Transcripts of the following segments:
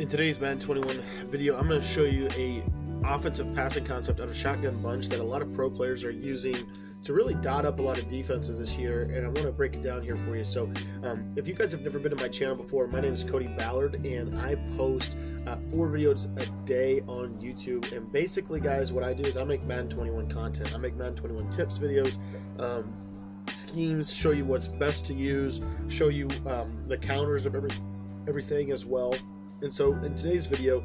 In today's Madden 21 video, I'm going to show you a offensive passing concept out of shotgun bunch that a lot of pro players are using to really dot up a lot of defenses this year, and I want to break it down here for you. So, um, if you guys have never been to my channel before, my name is Cody Ballard, and I post uh, four videos a day on YouTube. And basically, guys, what I do is I make Madden 21 content. I make Madden 21 tips videos. Um, schemes, show you what's best to use, show you um, the counters of every, everything as well. And so in today's video,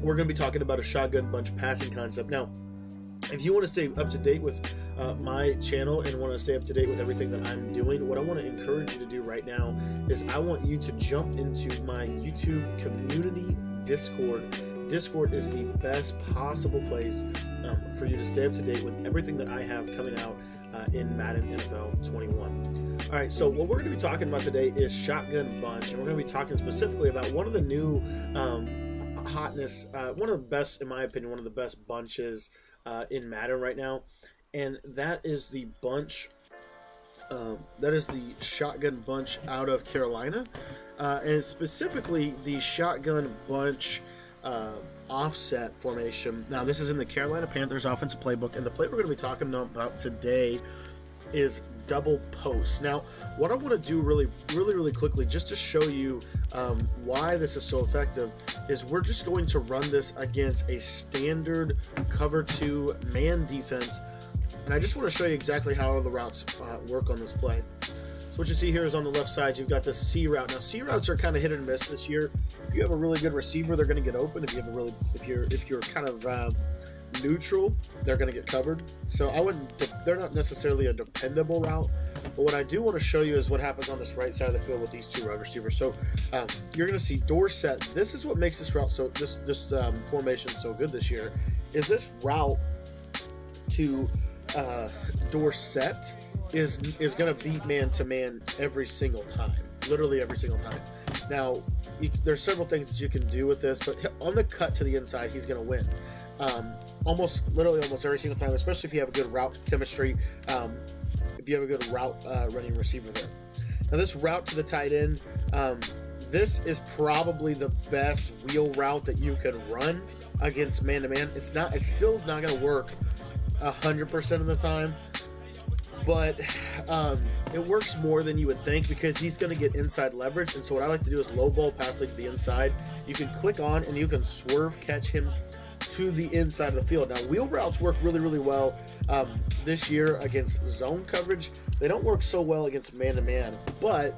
we're going to be talking about a shotgun bunch passing concept. Now, if you want to stay up to date with uh, my channel and want to stay up to date with everything that I'm doing, what I want to encourage you to do right now is I want you to jump into my YouTube community Discord. Discord is the best possible place um, for you to stay up to date with everything that I have coming out uh, in Madden NFL 21. All right, so what we're going to be talking about today is Shotgun Bunch, and we're going to be talking specifically about one of the new um, hotness, uh, one of the best, in my opinion, one of the best bunches uh, in Madden right now, and that is the bunch. Um, that is the shotgun bunch out of Carolina, uh, and specifically the shotgun bunch uh, offset formation. Now, this is in the Carolina Panthers offensive playbook, and the play we're going to be talking about today is double post. Now, what I want to do really, really, really quickly, just to show you um, why this is so effective, is we're just going to run this against a standard cover two man defense. And I just want to show you exactly how the routes uh, work on this play. So what you see here is on the left side, you've got the C route. Now C routes are kind of hit and miss this year. If you have a really good receiver, they're going to get open. If you have a really, if you're if you're kind of uh, neutral, they're going to get covered. So I wouldn't. They're not necessarily a dependable route. But what I do want to show you is what happens on this right side of the field with these two wide receivers. So um, you're going to see Dorsett. This is what makes this route so this this um, formation so good this year. Is this route to uh, Dorsett is is going to beat man to man every single time, literally every single time. Now, you, there's several things that you can do with this, but on the cut to the inside, he's going to win. Um, almost, literally, almost every single time, especially if you have a good route chemistry. Um, if you have a good route uh, running receiver there. Now, this route to the tight end, um, this is probably the best wheel route that you could run against man to man. It's not. It still is not going to work hundred percent of the time but um, it works more than you would think because he's going to get inside leverage. And so what I like to do is low ball pass like to the inside. You can click on and you can swerve catch him to the inside of the field. Now wheel routes work really really well um, this year against zone coverage. They don't work so well against man to man, but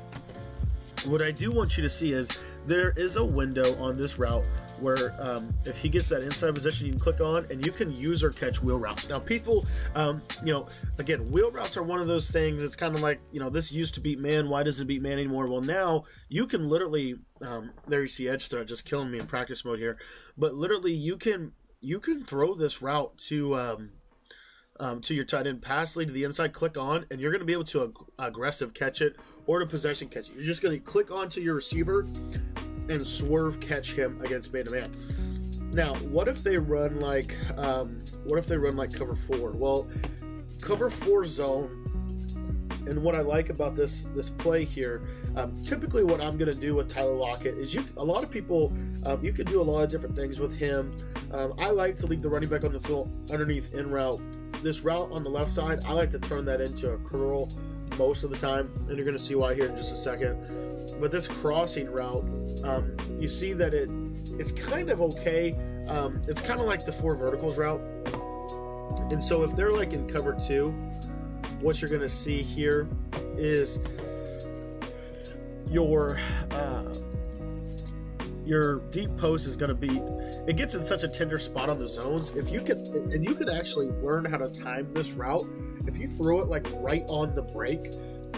what I do want you to see is there is a window on this route where um, if he gets that inside position, you can click on and you can use or catch wheel routes. Now, people, um, you know, again, wheel routes are one of those things. It's kind of like, you know, this used to beat man. Why doesn't it beat man anymore? Well, now you can literally, um, there you see edge threat just killing me in practice mode here, but literally you can you can throw this route to um, um, to your tight end, pass lead to the inside, click on, and you're going to be able to ag- aggressive catch it or to possession catch it. You're just going to click onto your receiver and swerve catch him against man to man. Now, what if they run like um, what if they run like cover four? Well, cover four zone. And what I like about this this play here, um, typically what I'm going to do with Tyler Lockett is you. A lot of people, um, you can do a lot of different things with him. Um, I like to leave the running back on this little underneath in route this route on the left side, I like to turn that into a curl most of the time, and you're going to see why here in just a second. But this crossing route, um, you see that it it's kind of okay. Um, it's kind of like the four verticals route. And so if they're like in cover two, what you're going to see here is your uh, your deep post is going to be it gets in such a tender spot on the zones. If you can and you can actually learn how to time this route if you throw it like right on the break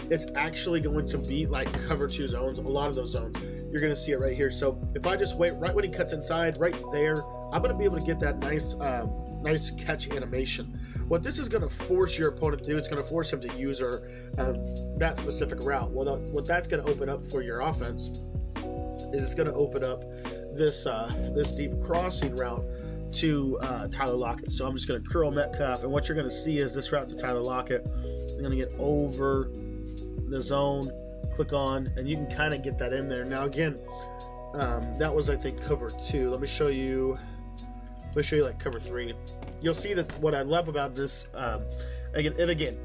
it's actually going to be like cover two zones a lot of those zones. You're going to see it right here. So if i just wait right when he cuts inside right there i'm going to be able to get that nice um, nice catch animation. What this is going to force your opponent to do it's going to force him to use or um, that specific route. Well what that's going to open up for your offense is it's going to open up this uh, this deep crossing route to uh, Tyler Lockett. So I'm just going to curl Metcalf, and what you're going to see is this route to Tyler Lockett. I'm going to get over the zone, click on, and you can kind of get that in there. Now again, Um, that was, I think, cover two. Let me show you. Let me show you like cover three. You'll see that what I love about this, um, again, and again,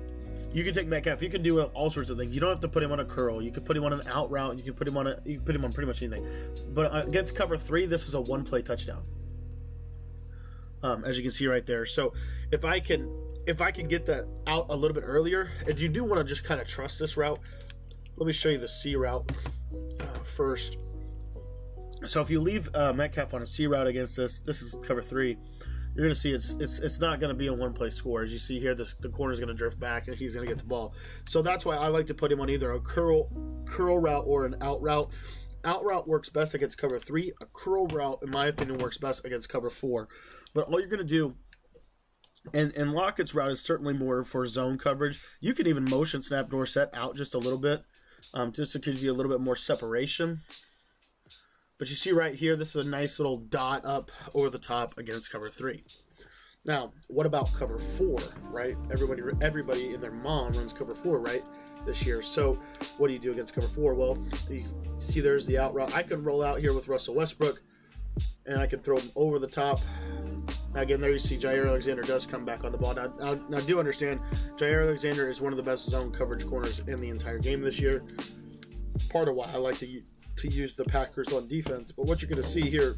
you can take Metcalf. You can do all sorts of things. You don't have to put him on a curl. You can put him on an out route. You can put him on a. You can put him on pretty much anything. But against cover three, this is a one play touchdown. Um, as you can see right there. So if I can, if I can get that out a little bit earlier, and you do want to just kind of trust this route. Let me show you the C route uh, first. So if you leave uh, Metcalf on a C route against this, this is cover three. You're going to see it's it's it's not going to be a one play score. As you see here, the, the corner is going to drift back and he's going to get the ball. So that's why I like to put him on either a curl curl route or an out route. Out route works best against cover three. A curl route, in my opinion, works best against cover four. But all you're going to do and and Lockett's route is certainly more for zone coverage. You can even motion snap Dorsett out just a little bit, um, just to give you a little bit more separation. But you see right here, this is a nice little dot up over the top against cover three. Now, what about cover four, right? Everybody, everybody in their mom runs cover four, right? This year. So, what do you do against cover four? Well, you see, there's the out route. I could roll out here with Russell Westbrook, and I could throw him over the top. Now, again, there you see Jaire Alexander does come back on the ball. Now, now, now do understand, Jaire Alexander is one of the best zone coverage corners in the entire game this year. Part of why I like to to use the Packers on defense. But what you're going to see here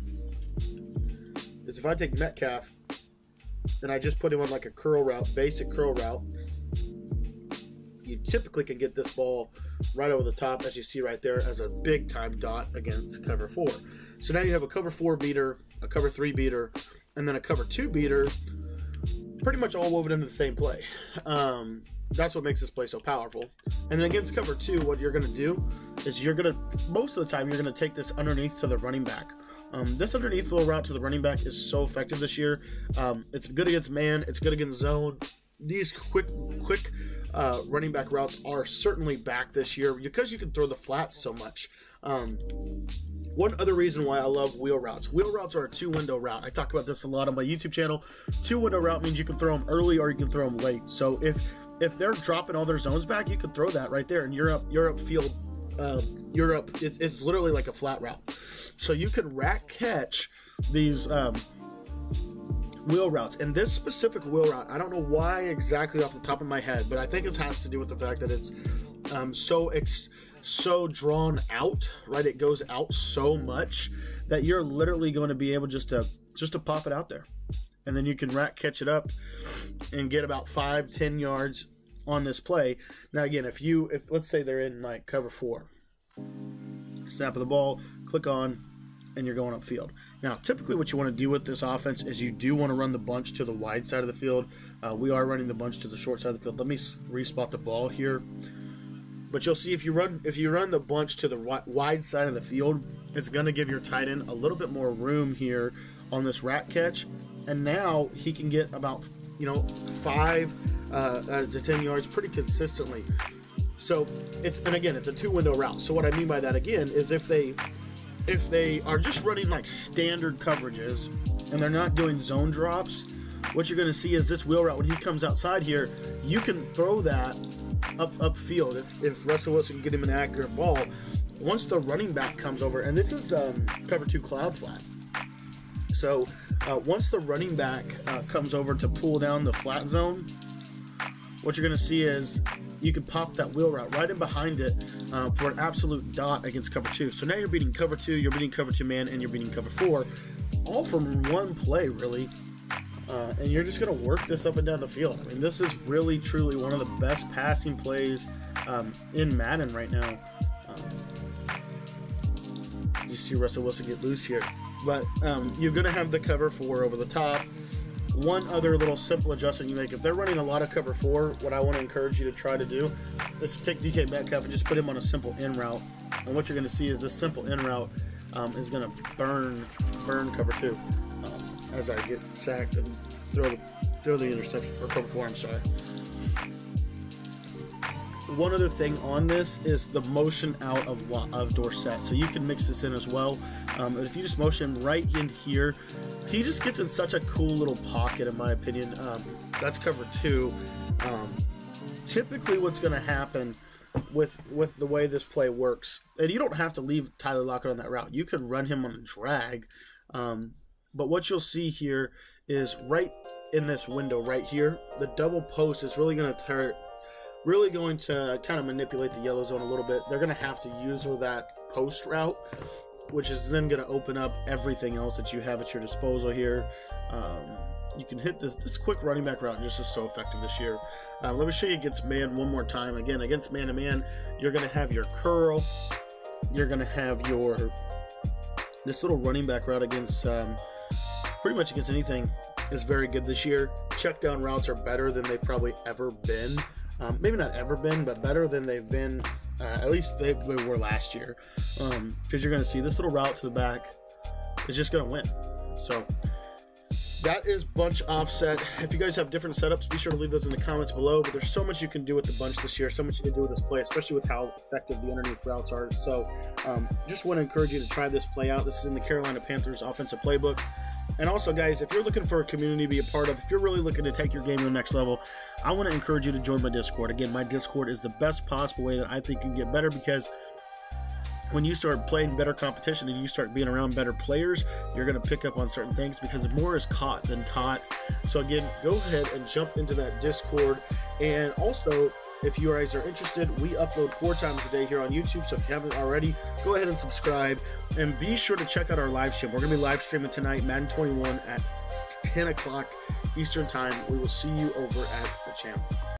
is if I take Metcalf and I just put him on like a curl route, basic curl route, you typically can get this ball right over the top, as you see right there, as a big time dot against cover four. So now you have a cover four beater, a cover three beater, and then a cover two beater, pretty much all woven into the same play. Um, that's what makes this play so powerful. And then against cover two, what you're going to do is you're going to, most of the time, you're going to take this underneath to the running back. Um, this underneath little route to the running back is so effective this year. Um, it's good against man. It's good against zone. These quick, quick uh, running back routes are certainly back this year because you can throw the flats so much. Um, one other reason why I love wheel routes. Wheel routes are a two window route. I talk about this a lot on my YouTube channel. Two window route means you can throw them early or you can throw them late. So if if they're dropping all their zones back, you could throw that right there. And Europe, Europe field, uh, you're up. It's, it's literally like a flat route. So you can RAC catch these um, wheel routes. And this specific wheel route, I don't know why exactly off the top of my head, but I think it has to do with the fact that it's um, so ex- so drawn out, right? It goes out so much that you're literally going to be able just to just to pop it out there and then you can RAC catch it up and get about five, ten yards on this play. Now again, if you if let's say they're in like cover four, snap of the ball, click on, and you're going upfield. Now, typically, what you want to do with this offense is you do want to run the bunch to the wide side of the field. Uh, we are running the bunch to the short side of the field. Let me respot the ball here. But you'll see if you run if you run the bunch to the wide side of the field, it's going to give your tight end a little bit more room here on this RAC catch and now he can get about you know five uh, uh, to ten yards pretty consistently. So it's and again it's a two window route. So what I mean by that again is if they if they are just running like standard coverages and they're not doing zone drops, what you're going to see is this wheel route when he comes outside here, you can throw that up upfield if, if Russell Wilson can get him an accurate ball. Once the running back comes over, and this is um, cover two cloud flat. So uh, once the running back uh, comes over to pull down the flat zone, what you're going to see is you can pop that wheel route right in behind it uh, for an absolute dot against cover two. So now you're beating cover two, you're beating cover two man, and you're beating cover four, all from one play, really. Uh, and you're just going to work this up and down the field. I mean, this is really, truly one of the best passing plays um, in Madden right now. Um, you see Russell Wilson get loose here. But um, you're going to have the cover four over the top. One other little simple adjustment you make if they're running a lot of cover four, what I want to encourage you to try to do is take DK Metcalf and just put him on a simple in route. And what you're going to see is this simple in route um, is going to burn burn cover two um, as I get sacked and throw the throw the interception or cover four. I'm sorry one other thing on this is the motion out of of Dorsett. So you can mix this in as well. Um, if you just motion right in here, he just gets in such a cool little pocket, in my opinion. Um, that's cover two. Um, typically, what's going to happen with with the way this play works. And you don't have to leave Tyler Lockett on that route. You can run him on a drag. Um, but what you'll see here is right in this window right here, the double post is really going to really going to kind of manipulate the yellow zone a little bit. They're going to have to use that post route, which is then going to open up everything else that you have at your disposal here. Um, you can hit this this quick running back route just so effective this year. Uh, let me show you against man one more time. Again, against man to man, you're going to have your curl. You're going to have your this little running back route against um, pretty much against anything is very good this year. Check down routes are better than they've probably ever been. Um, maybe not ever been, but better than they've been. Uh, at least they, they, were last year. Because um, you're going to see this little route to the back is just going to win. So that is bunch offset. If you guys have different setups, be sure to leave those in the comments below. But there's so much you can do with the bunch this year, so much you can do with this play, especially with how effective the underneath routes are. So um, just want to encourage you to try this play out. This is in the Carolina Panthers offensive playbook. And also, guys, if you're looking for a community to be a part of, if you're really looking to take your game to the next level, I want to encourage you to join my Discord. Again, my Discord is the best possible way that I think you can get better because when you start playing better competition and you start being around better players, you're going to pick up on certain things because more is caught than taught. So, again, go ahead and jump into that Discord. And also, if you guys are interested, we upload four times a day here on YouTube. So, if you haven't already, go ahead and subscribe. And be sure to check out our live stream. We're going to be live streaming tonight, Madden 21 at 10 o'clock Eastern Time. We will see you over at the channel.